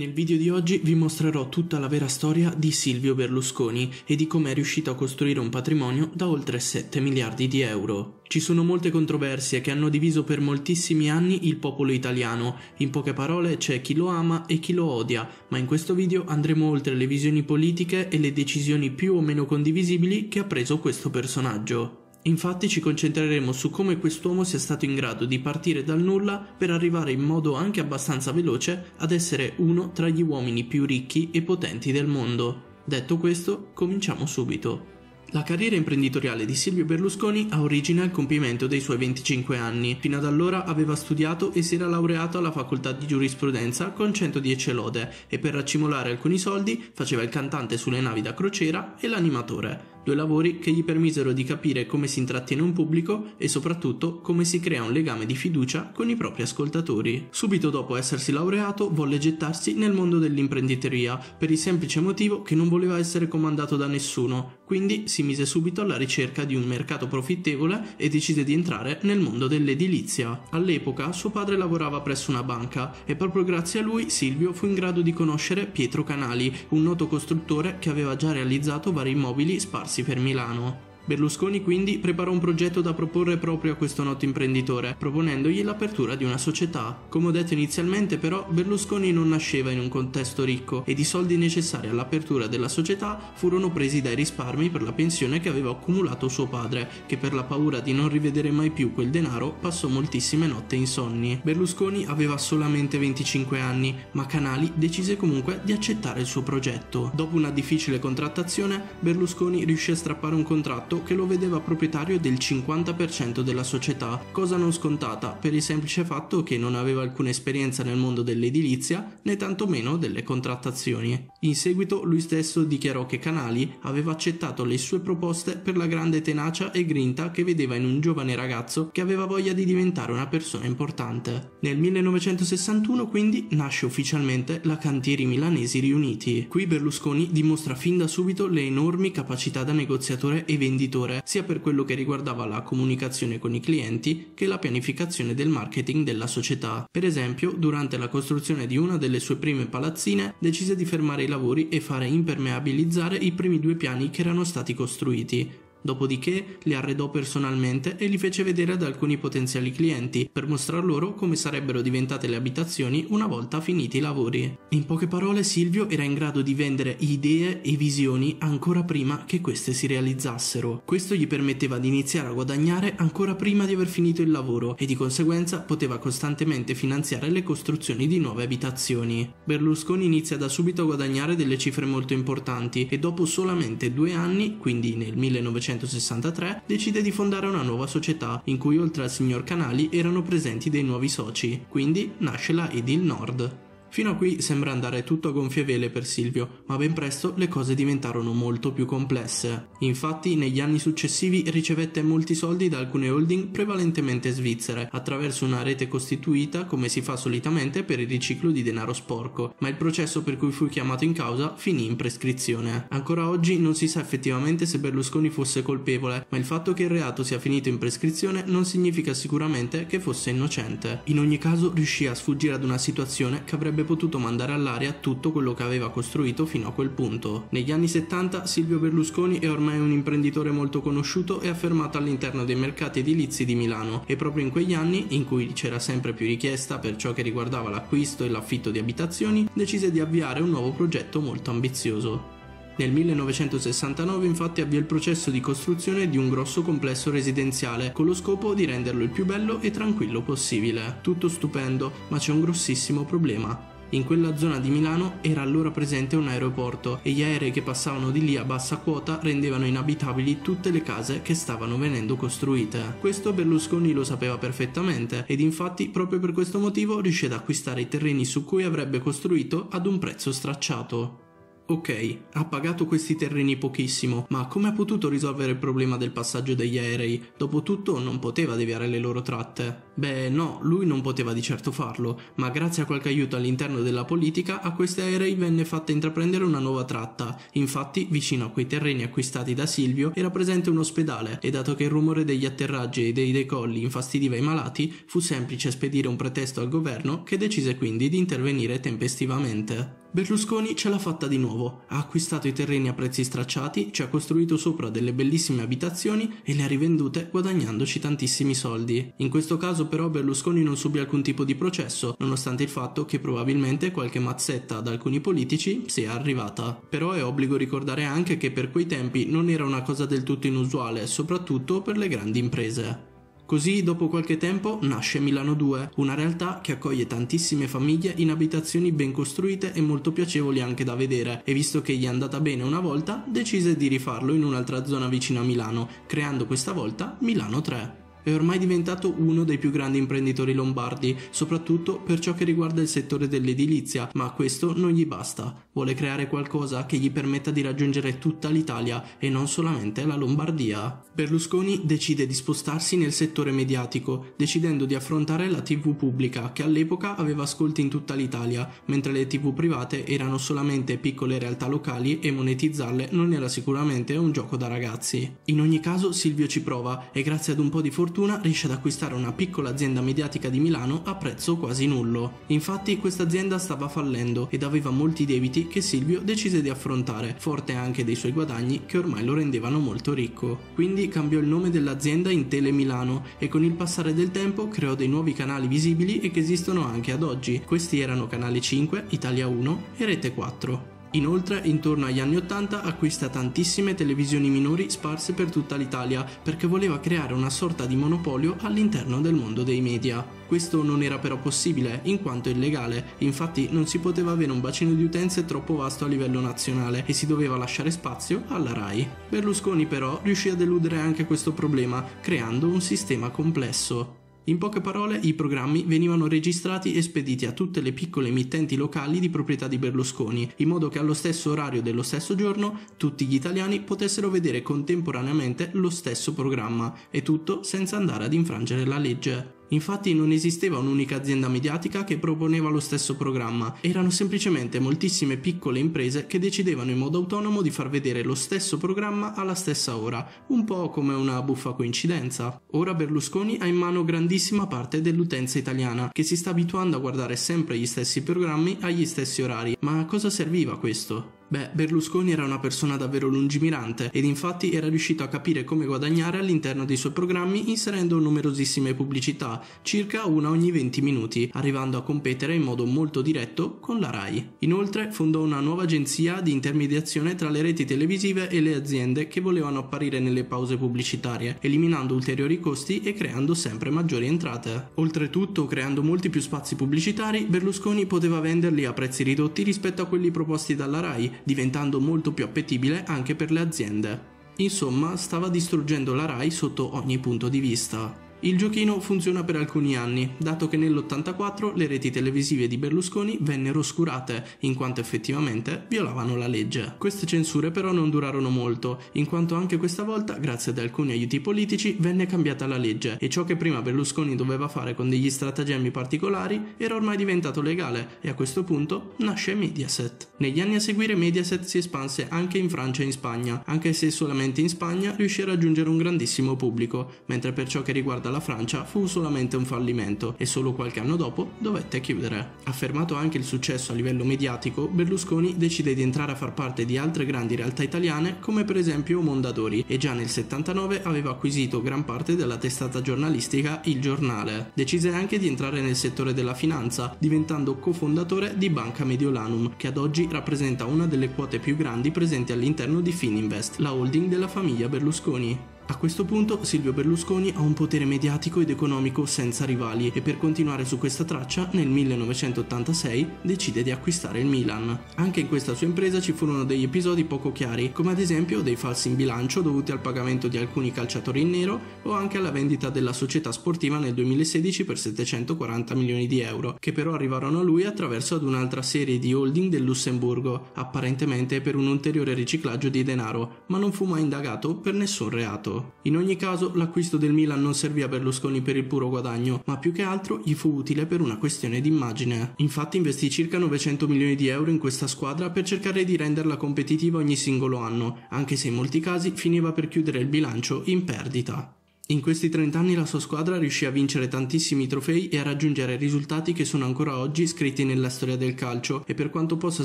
Nel video di oggi vi mostrerò tutta la vera storia di Silvio Berlusconi e di come è riuscito a costruire un patrimonio da oltre 7 miliardi di euro. Ci sono molte controversie che hanno diviso per moltissimi anni il popolo italiano, in poche parole c'è chi lo ama e chi lo odia, ma in questo video andremo oltre le visioni politiche e le decisioni più o meno condivisibili che ha preso questo personaggio. Infatti ci concentreremo su come quest'uomo sia stato in grado di partire dal nulla per arrivare in modo anche abbastanza veloce ad essere uno tra gli uomini più ricchi e potenti del mondo. Detto questo, cominciamo subito. La carriera imprenditoriale di Silvio Berlusconi ha origine al compimento dei suoi 25 anni. Fino ad allora aveva studiato e si era laureato alla facoltà di giurisprudenza con 110 lode e per raccimolare alcuni soldi faceva il cantante sulle navi da crociera e l'animatore due lavori che gli permisero di capire come si intrattiene un pubblico e soprattutto come si crea un legame di fiducia con i propri ascoltatori. Subito dopo essersi laureato volle gettarsi nel mondo dell'imprenditoria per il semplice motivo che non voleva essere comandato da nessuno, quindi si mise subito alla ricerca di un mercato profittevole e decise di entrare nel mondo dell'edilizia. All'epoca suo padre lavorava presso una banca e proprio grazie a lui Silvio fu in grado di conoscere Pietro Canali, un noto costruttore che aveva già realizzato vari immobili sparsi per Milano. Berlusconi quindi preparò un progetto da proporre proprio a questo noto imprenditore, proponendogli l'apertura di una società. Come ho detto inizialmente però, Berlusconi non nasceva in un contesto ricco ed i soldi necessari all'apertura della società furono presi dai risparmi per la pensione che aveva accumulato suo padre, che per la paura di non rivedere mai più quel denaro passò moltissime notte insonni. Berlusconi aveva solamente 25 anni, ma Canali decise comunque di accettare il suo progetto. Dopo una difficile contrattazione, Berlusconi riuscì a strappare un contratto che lo vedeva proprietario del 50% della società, cosa non scontata per il semplice fatto che non aveva alcuna esperienza nel mondo dell'edilizia né tantomeno delle contrattazioni. In seguito lui stesso dichiarò che Canali aveva accettato le sue proposte per la grande tenacia e grinta che vedeva in un giovane ragazzo che aveva voglia di diventare una persona importante. Nel 1961 quindi nasce ufficialmente la Cantieri Milanesi Riuniti. Qui Berlusconi dimostra fin da subito le enormi capacità da negoziatore e venditore venditore, sia per quello che riguardava la comunicazione con i clienti che la pianificazione del marketing della società. Per esempio, durante la costruzione di una delle sue prime palazzine, decise di fermare i lavori e fare impermeabilizzare i primi due piani che erano stati costruiti. Dopodiché li arredò personalmente e li fece vedere ad alcuni potenziali clienti per mostrar loro come sarebbero diventate le abitazioni una volta finiti i lavori. In poche parole Silvio era in grado di vendere idee e visioni ancora prima che queste si realizzassero. Questo gli permetteva di iniziare a guadagnare ancora prima di aver finito il lavoro e di conseguenza poteva costantemente finanziare le costruzioni di nuove abitazioni. Berlusconi inizia da subito a guadagnare delle cifre molto importanti e dopo solamente due anni, quindi nel 1900 1963 decide di fondare una nuova società in cui oltre al signor Canali erano presenti dei nuovi soci, quindi nasce la Edil Nord. Fino a qui sembra andare tutto a gonfie vele per Silvio, ma ben presto le cose diventarono molto più complesse. Infatti, negli anni successivi ricevette molti soldi da alcune holding prevalentemente svizzere, attraverso una rete costituita come si fa solitamente per il riciclo di denaro sporco, ma il processo per cui fu chiamato in causa finì in prescrizione. Ancora oggi non si sa effettivamente se Berlusconi fosse colpevole, ma il fatto che il reato sia finito in prescrizione non significa sicuramente che fosse innocente. In ogni caso riuscì a sfuggire ad una situazione che avrebbe avrebbe potuto mandare all'aria tutto quello che aveva costruito fino a quel punto. Negli anni 70 Silvio Berlusconi è ormai un imprenditore molto conosciuto e affermato all'interno dei mercati edilizi di Milano e proprio in quegli anni, in cui c'era sempre più richiesta per ciò che riguardava l'acquisto e l'affitto di abitazioni, decise di avviare un nuovo progetto molto ambizioso. Nel 1969 infatti avvia il processo di costruzione di un grosso complesso residenziale con lo scopo di renderlo il più bello e tranquillo possibile. Tutto stupendo, ma c'è un grossissimo problema. In quella zona di Milano era allora presente un aeroporto e gli aerei che passavano di lì a bassa quota rendevano inabitabili tutte le case che stavano venendo costruite. Questo Berlusconi lo sapeva perfettamente ed infatti proprio per questo motivo riuscì ad acquistare i terreni su cui avrebbe costruito ad un prezzo stracciato. Ok, ha pagato questi terreni pochissimo, ma come ha potuto risolvere il problema del passaggio degli aerei? Dopotutto non poteva deviare le loro tratte. Beh, no, lui non poteva di certo farlo, ma grazie a qualche aiuto all'interno della politica a questi aerei venne fatta intraprendere una nuova tratta. Infatti, vicino a quei terreni acquistati da Silvio era presente un ospedale e dato che il rumore degli atterraggi e dei decolli infastidiva i malati, fu semplice spedire un pretesto al governo che decise quindi di intervenire tempestivamente. Berlusconi ce l'ha fatta di nuovo, ha acquistato i terreni a prezzi stracciati, ci ha costruito sopra delle bellissime abitazioni e le ha rivendute guadagnandoci tantissimi soldi. In questo caso però Berlusconi non subì alcun tipo di processo, nonostante il fatto che probabilmente qualche mazzetta ad alcuni politici sia arrivata. Però è obbligo ricordare anche che per quei tempi non era una cosa del tutto inusuale, soprattutto per le grandi imprese. Così, dopo qualche tempo, nasce Milano 2, una realtà che accoglie tantissime famiglie in abitazioni ben costruite e molto piacevoli anche da vedere, e visto che gli è andata bene una volta, decise di rifarlo in un'altra zona vicino a Milano, creando questa volta Milano 3 è ormai diventato uno dei più grandi imprenditori lombardi, soprattutto per ciò che riguarda il settore dell'edilizia, ma questo non gli basta. Vuole creare qualcosa che gli permetta di raggiungere tutta l'Italia e non solamente la Lombardia. Berlusconi decide di spostarsi nel settore mediatico, decidendo di affrontare la TV pubblica, che all'epoca aveva ascolti in tutta l'Italia, mentre le TV private erano solamente piccole realtà locali e monetizzarle non era sicuramente un gioco da ragazzi. In ogni caso Silvio ci prova e grazie ad un po' di fortuna riesce ad acquistare una piccola azienda mediatica di Milano a prezzo quasi nullo. Infatti questa azienda stava fallendo ed aveva molti debiti che Silvio decise di affrontare, forte anche dei suoi guadagni che ormai lo rendevano molto ricco. Quindi cambiò il nome dell'azienda in Tele Milano e con il passare del tempo creò dei nuovi canali visibili e che esistono anche ad oggi. Questi erano Canale 5, Italia 1 e Rete 4. Inoltre, intorno agli anni 80 acquista tantissime televisioni minori sparse per tutta l'Italia perché voleva creare una sorta di monopolio all'interno del mondo dei media. Questo non era però possibile in quanto illegale, infatti non si poteva avere un bacino di utenze troppo vasto a livello nazionale e si doveva lasciare spazio alla RAI. Berlusconi però riuscì a deludere anche questo problema creando un sistema complesso. In poche parole, i programmi venivano registrati e spediti a tutte le piccole emittenti locali di proprietà di Berlusconi, in modo che allo stesso orario dello stesso giorno tutti gli italiani potessero vedere contemporaneamente lo stesso programma, e tutto senza andare ad infrangere la legge. Infatti non esisteva un'unica azienda mediatica che proponeva lo stesso programma, erano semplicemente moltissime piccole imprese che decidevano in modo autonomo di far vedere lo stesso programma alla stessa ora, un po' come una buffa coincidenza. Ora Berlusconi ha in mano grandissima parte dell'utenza italiana, che si sta abituando a guardare sempre gli stessi programmi agli stessi orari. Ma a cosa serviva questo? Beh, Berlusconi era una persona davvero lungimirante ed infatti era riuscito a capire come guadagnare all'interno dei suoi programmi inserendo numerosissime pubblicità, circa una ogni 20 minuti, arrivando a competere in modo molto diretto con la RAI. Inoltre fondò una nuova agenzia di intermediazione tra le reti televisive e le aziende che volevano apparire nelle pause pubblicitarie, eliminando ulteriori costi e creando sempre maggiori entrate. Oltretutto, creando molti più spazi pubblicitari, Berlusconi poteva venderli a prezzi ridotti rispetto a quelli proposti dalla RAI, diventando molto più appetibile anche per le aziende. Insomma, stava distruggendo la RAI sotto ogni punto di vista. Il giochino funziona per alcuni anni, dato che nell'84 le reti televisive di Berlusconi vennero oscurate, in quanto effettivamente violavano la legge. Queste censure però non durarono molto, in quanto anche questa volta, grazie ad alcuni aiuti politici, venne cambiata la legge e ciò che prima Berlusconi doveva fare con degli stratagemmi particolari era ormai diventato legale e a questo punto nasce Mediaset. Negli anni a seguire Mediaset si espanse anche in Francia e in Spagna, anche se solamente in Spagna riuscì a raggiungere un grandissimo pubblico, mentre per ciò che riguarda dalla Francia fu solamente un fallimento e solo qualche anno dopo dovette chiudere. Affermato anche il successo a livello mediatico, Berlusconi decide di entrare a far parte di altre grandi realtà italiane come per esempio Mondadori e già nel 79 aveva acquisito gran parte della testata giornalistica Il Giornale. Decise anche di entrare nel settore della finanza, diventando cofondatore di Banca Mediolanum, che ad oggi rappresenta una delle quote più grandi presenti all'interno di Fininvest, la holding della famiglia Berlusconi. A questo punto Silvio Berlusconi ha un potere mediatico ed economico senza rivali e per continuare su questa traccia nel 1986 decide di acquistare il Milan. Anche in questa sua impresa ci furono degli episodi poco chiari, come ad esempio dei falsi in bilancio dovuti al pagamento di alcuni calciatori in nero o anche alla vendita della società sportiva nel 2016 per 740 milioni di euro, che però arrivarono a lui attraverso ad un'altra serie di holding del Lussemburgo, apparentemente per un ulteriore riciclaggio di denaro, ma non fu mai indagato per nessun reato. Politico. In ogni caso, l'acquisto del Milan non servì a Berlusconi per il puro guadagno, ma più che altro gli fu utile per una questione d'immagine. Infatti investì circa 900 milioni di euro in questa squadra per cercare di renderla competitiva ogni singolo anno, anche se in molti casi finiva per chiudere il bilancio in perdita. In questi 30 anni la sua squadra riuscì a vincere tantissimi trofei e a raggiungere risultati che sono ancora oggi scritti nella storia del calcio e per quanto possa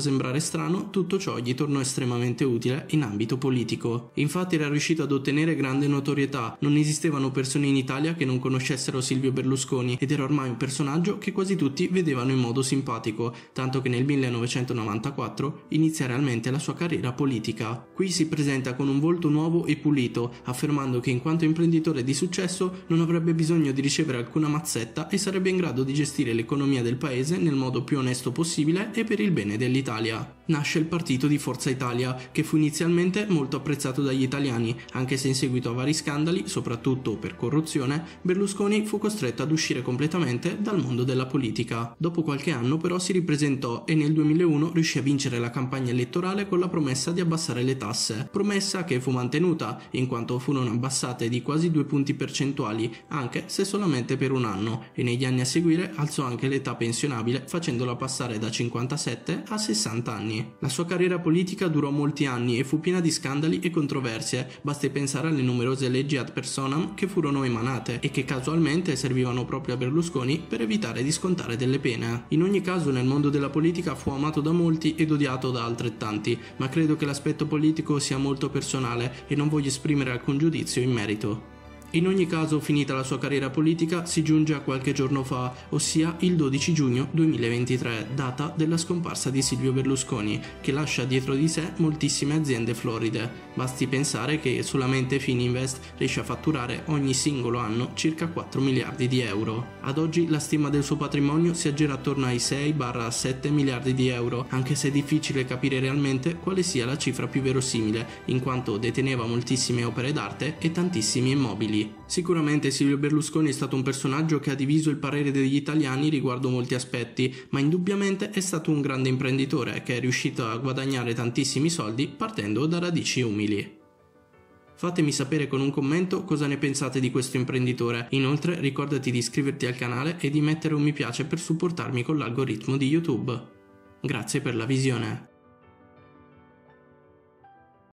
sembrare strano, tutto ciò gli tornò estremamente utile in ambito politico. Infatti era riuscito ad ottenere grande notorietà, non esistevano persone in Italia che non conoscessero Silvio Berlusconi ed era ormai un personaggio che quasi tutti vedevano in modo simpatico, tanto che nel 1994 inizia realmente la sua carriera politica. Qui si presenta con un volto nuovo e pulito, affermando che in quanto imprenditore di successo non avrebbe bisogno di ricevere alcuna mazzetta e sarebbe in grado di gestire l'economia del paese nel modo più onesto possibile e per il bene dell'Italia. Nasce il partito di Forza Italia, che fu inizialmente molto apprezzato dagli italiani, anche se in seguito a vari scandali, soprattutto per corruzione, Berlusconi fu costretto ad uscire completamente dal mondo della politica. Dopo qualche anno però si ripresentò e nel 2001 riuscì a vincere la campagna elettorale con la promessa di abbassare le tasse, promessa che fu mantenuta, in quanto furono abbassate di quasi due punti punti percentuali, anche se solamente per un anno, e negli anni a seguire alzò anche l'età pensionabile facendola passare da 57 a 60 anni. La sua carriera politica durò molti anni e fu piena di scandali e controversie, basti pensare alle numerose leggi ad personam che furono emanate e che casualmente servivano proprio a Berlusconi per evitare di scontare delle pene. In ogni caso nel mondo della politica fu amato da molti ed odiato da altrettanti, ma credo che l'aspetto politico sia molto personale e non voglio esprimere alcun giudizio in merito. In ogni caso, finita la sua carriera politica, si giunge a qualche giorno fa, ossia il 12 giugno 2023, data della scomparsa di Silvio Berlusconi, che lascia dietro di sé moltissime aziende floride. Basti pensare che solamente Fininvest riesce a fatturare ogni singolo anno circa 4 miliardi di euro. Ad oggi la stima del suo patrimonio si aggira attorno ai 6-7 miliardi di euro, anche se è difficile capire realmente quale sia la cifra più verosimile, in quanto deteneva moltissime opere d'arte e tantissimi immobili Sicuramente Silvio Berlusconi è stato un personaggio che ha diviso il parere degli italiani riguardo molti aspetti, ma indubbiamente è stato un grande imprenditore che è riuscito a guadagnare tantissimi soldi partendo da radici umili. Fatemi sapere con un commento cosa ne pensate di questo imprenditore. Inoltre ricordati di iscriverti al canale e di mettere un mi piace per supportarmi con l'algoritmo di YouTube. Grazie per la visione.